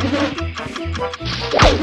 Thank Hey!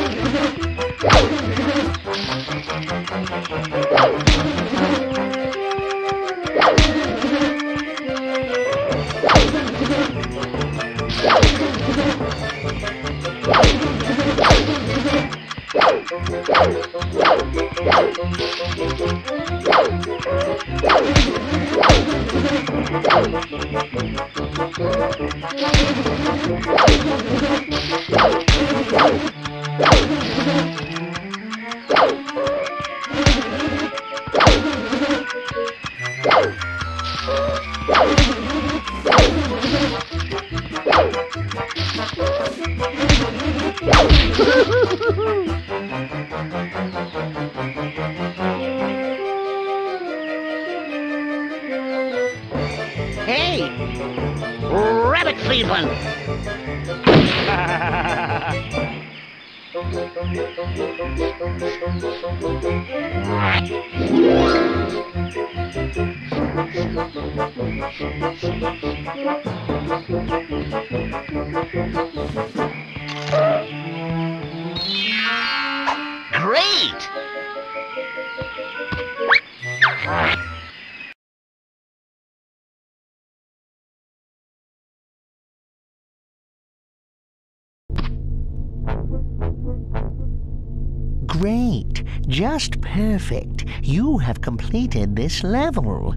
Great. Just perfect. You have completed this level.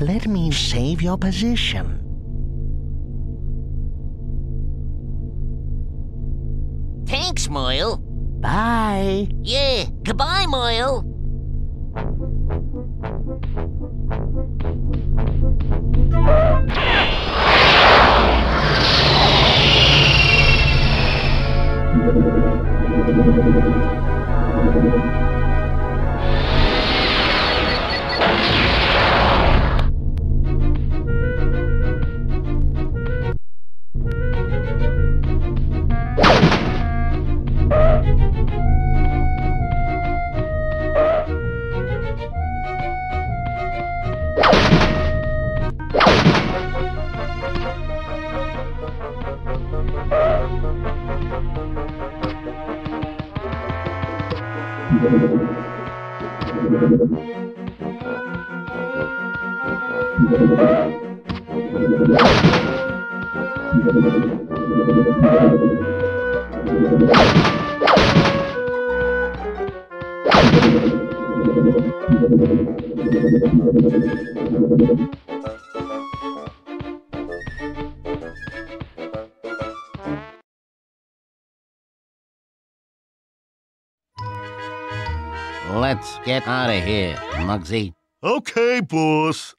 Let me save your position. Thanks, Moyle. Bye. Yeah, goodbye, Moyle. thank you. Let's get out of here, Mugsy. Okay, boss.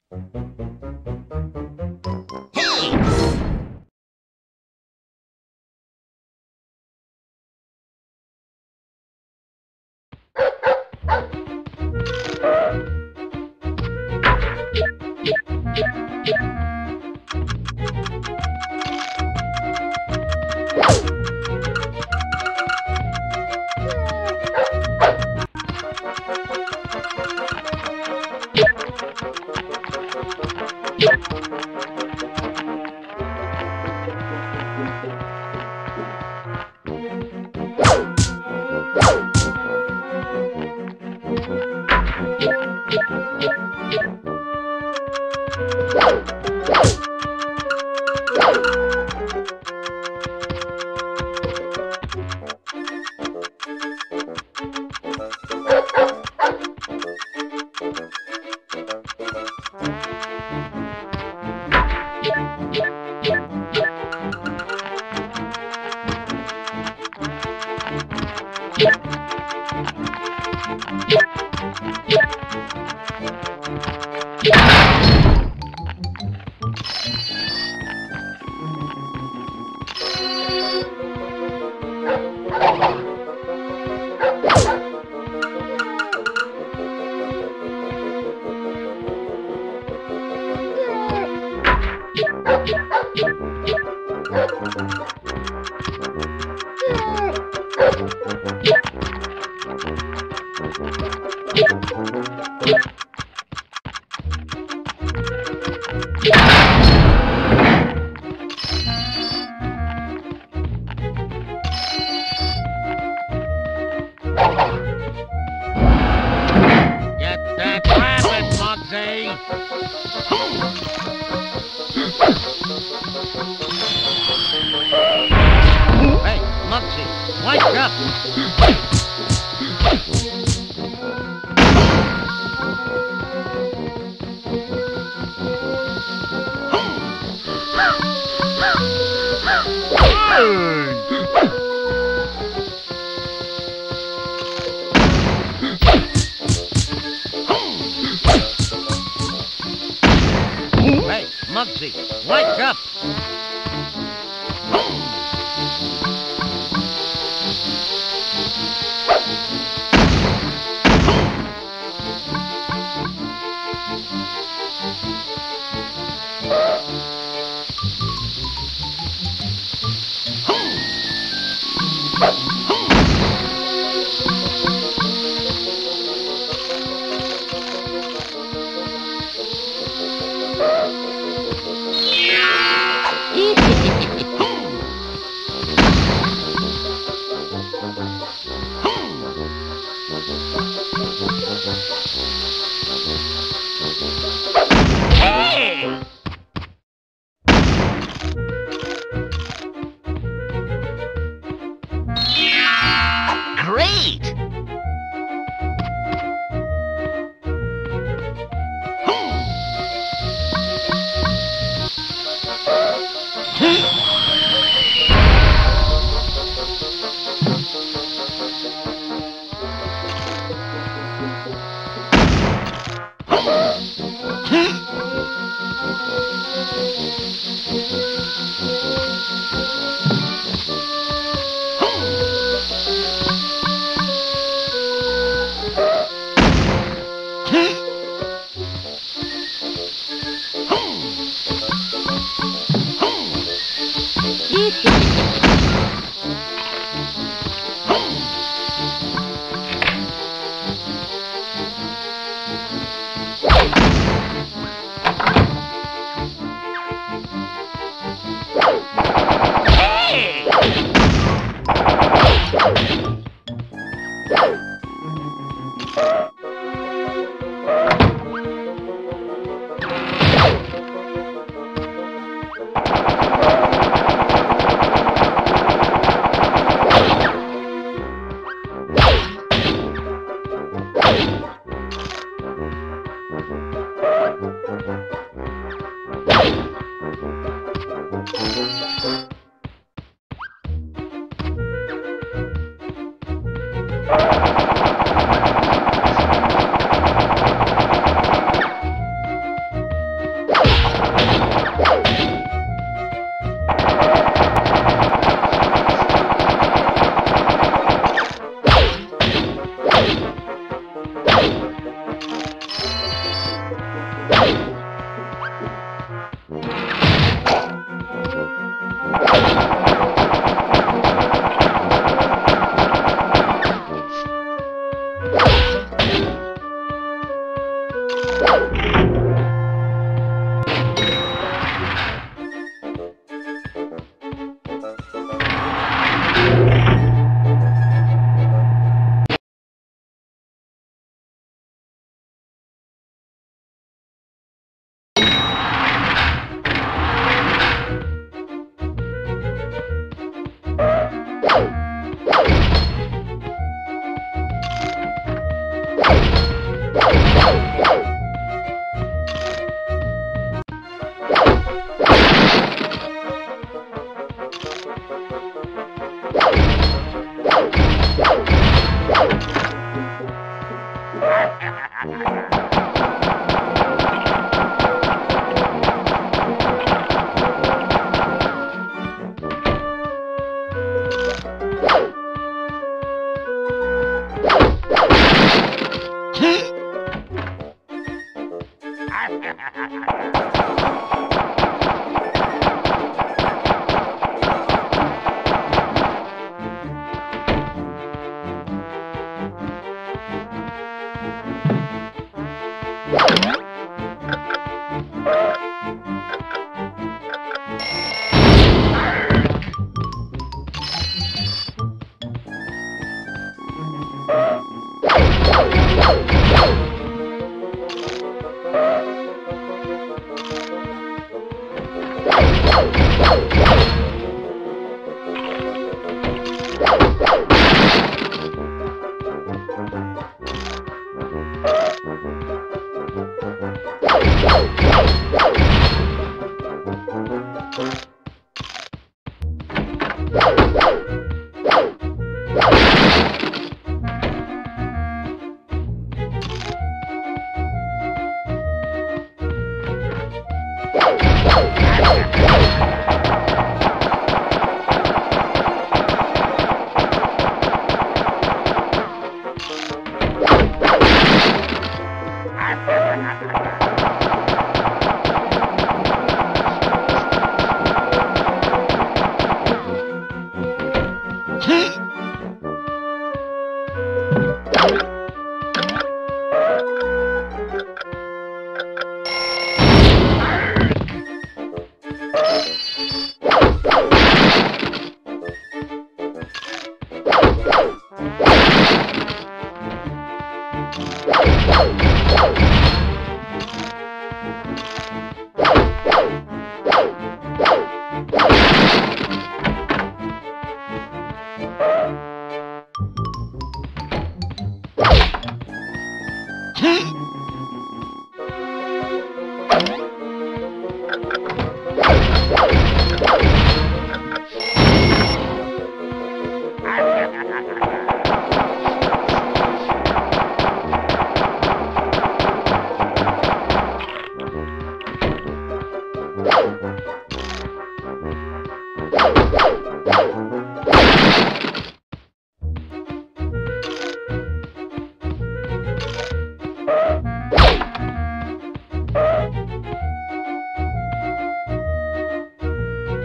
Mugsy, wake up!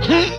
嗯。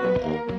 Hey!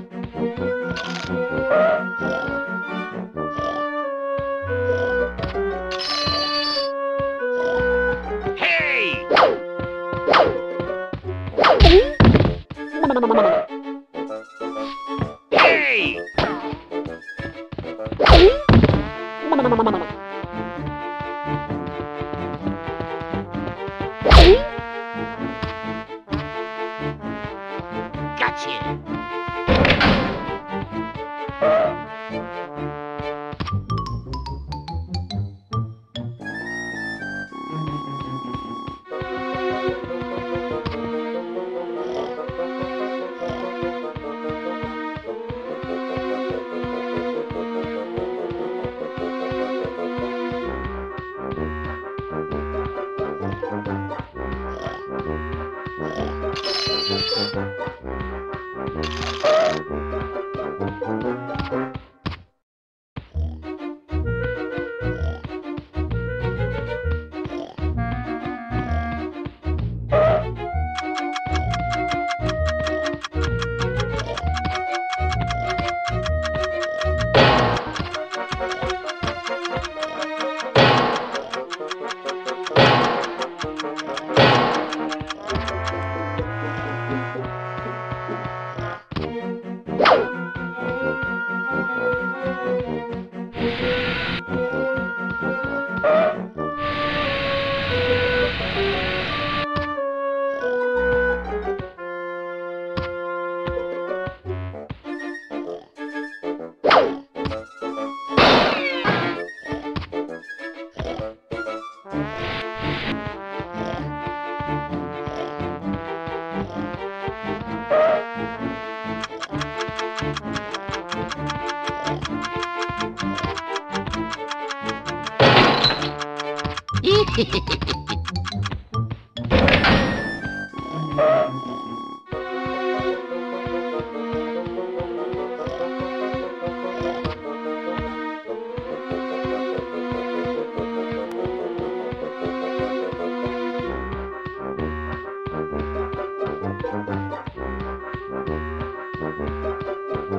Get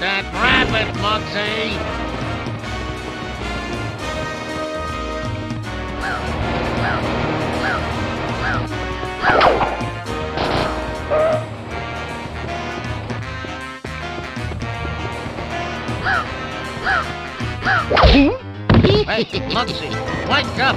that rabbit, Mugsy! Hey, Mugsy, wake up!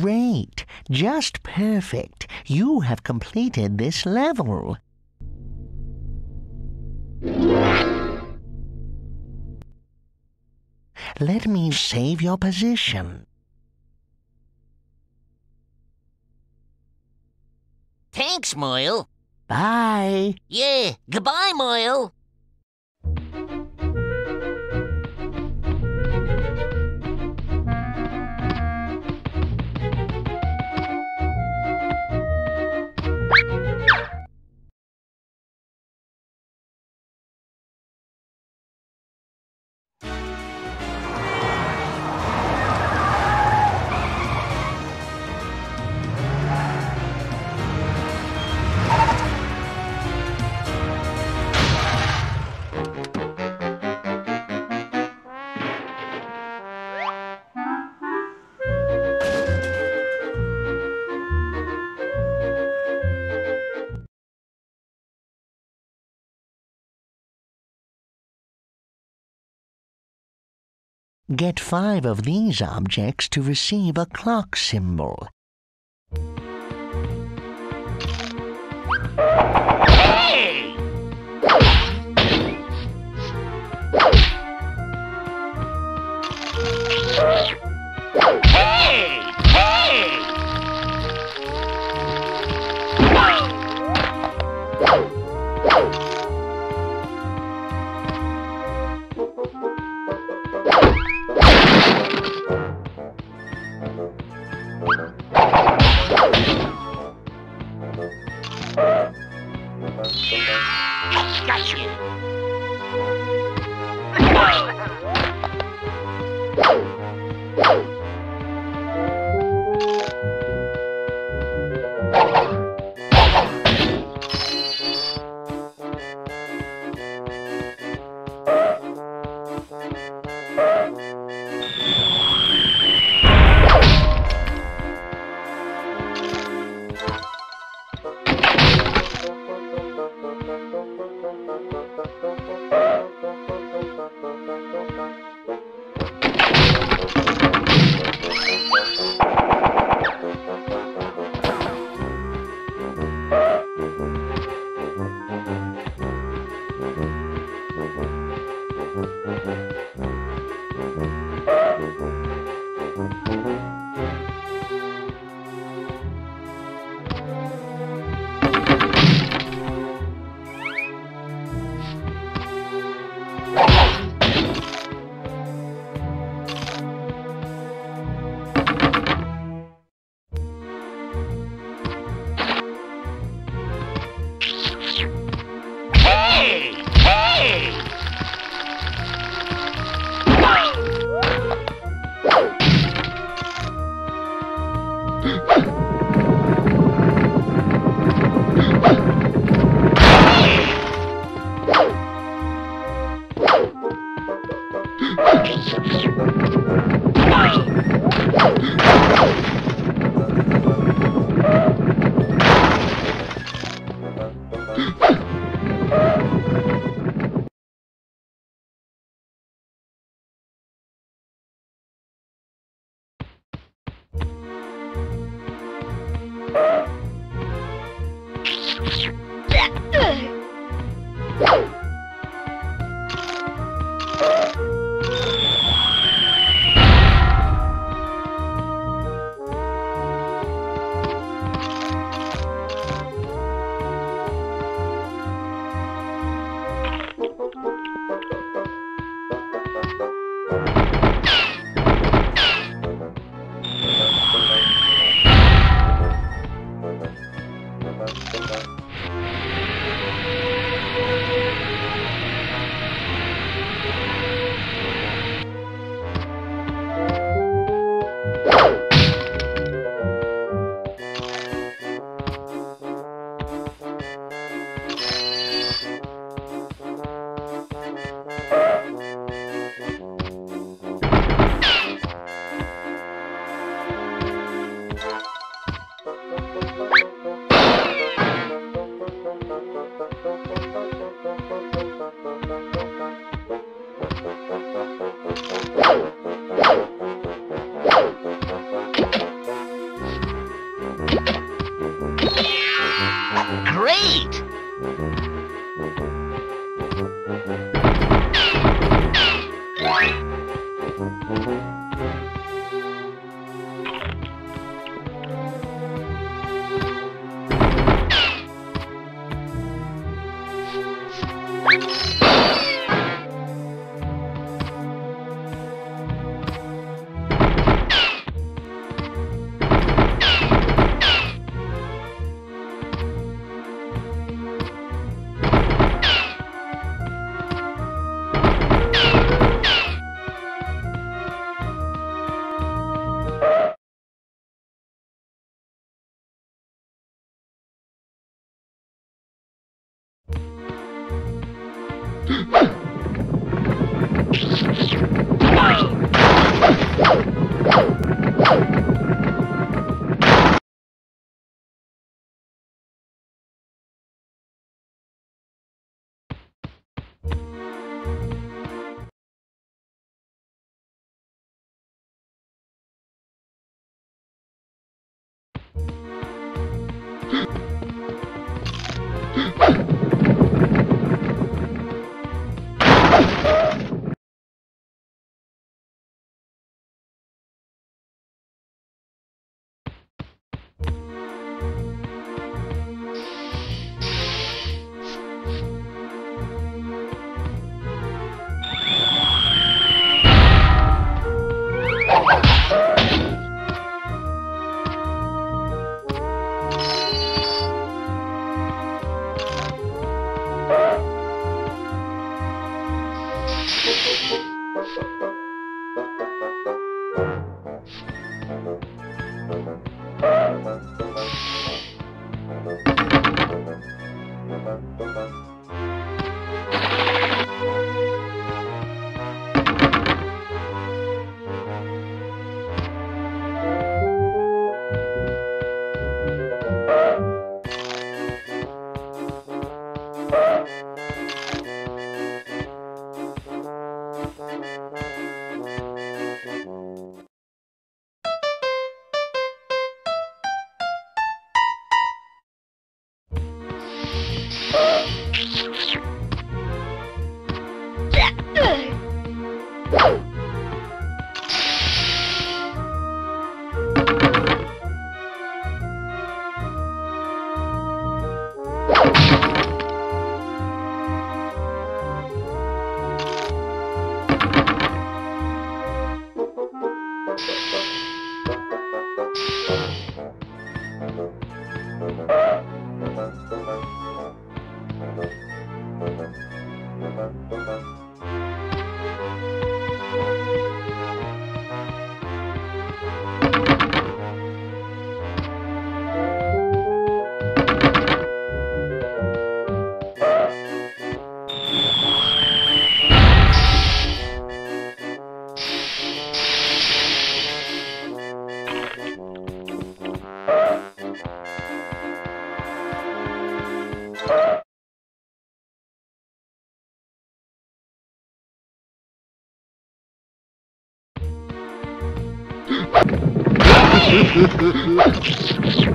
Great. Just perfect. You have completed this level. Let me save your position. Thanks, Moyle. Bye. Yeah, goodbye, Moyle. Get five of these objects to receive a clock symbol. Gotcha! Hey! Huh? Hey! Hey! Hey! Hey!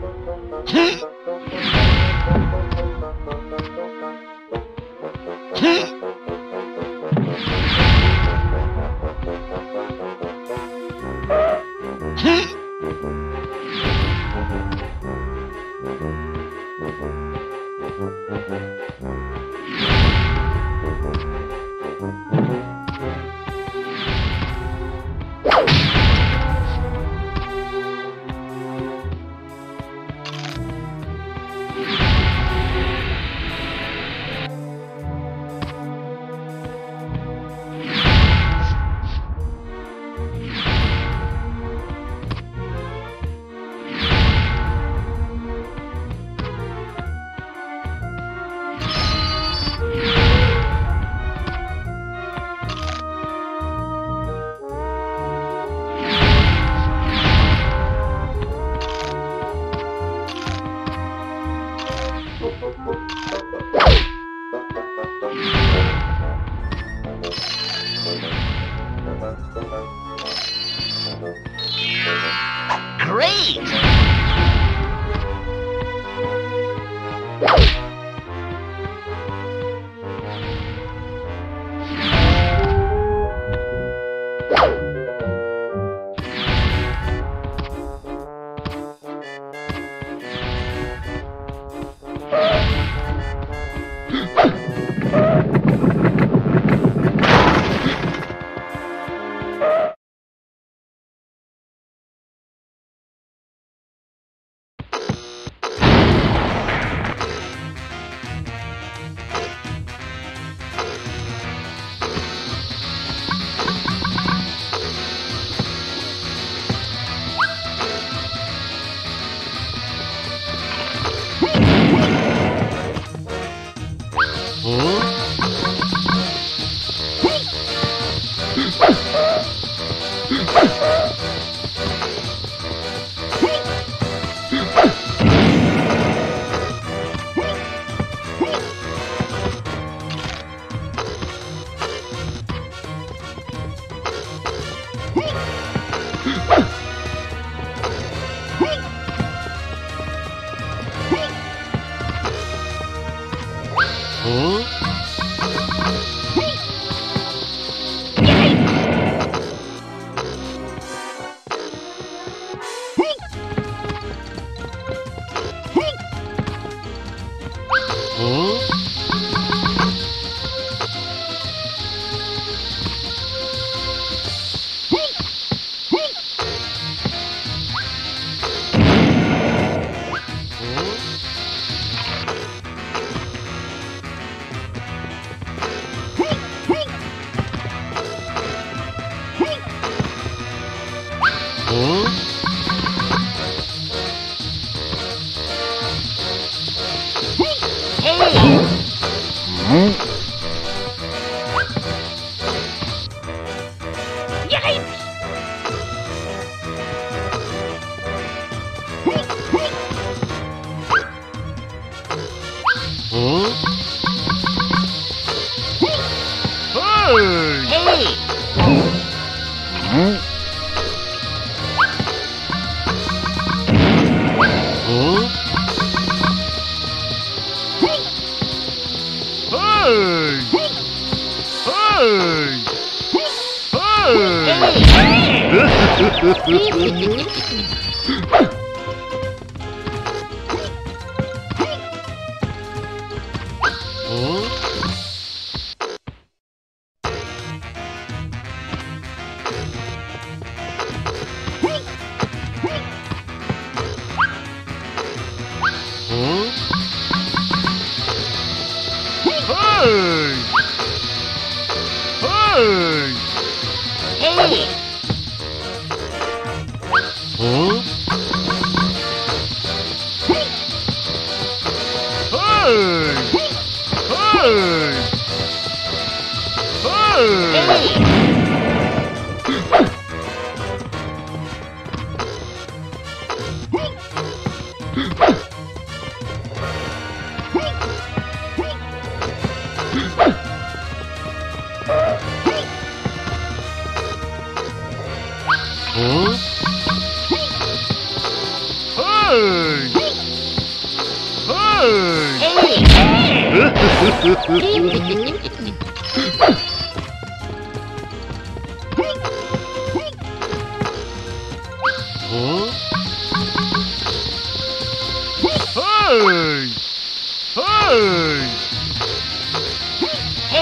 Hey! Hey! Great!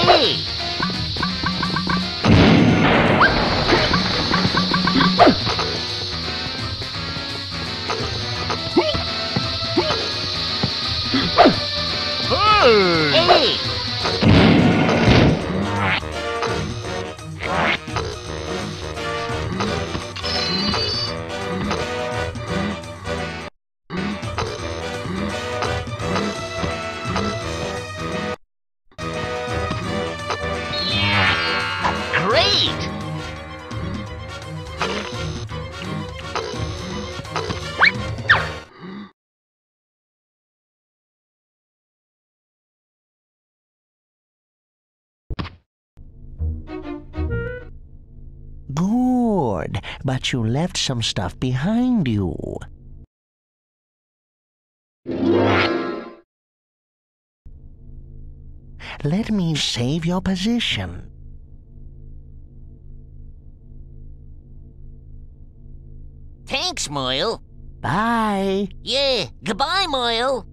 Great! But you left some stuff behind you. Let me save your position. Thanks, Moyle. Bye. Yeah, goodbye, Moyle.